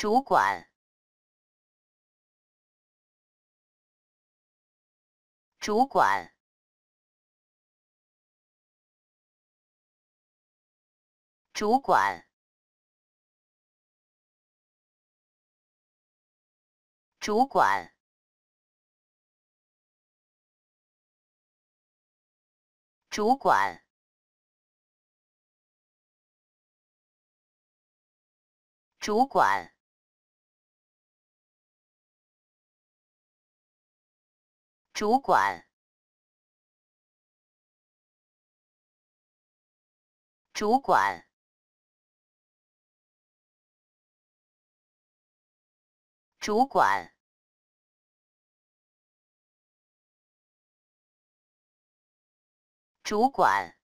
主管，主管，主管，主管，主管。主管，主管，主管，主管，主管。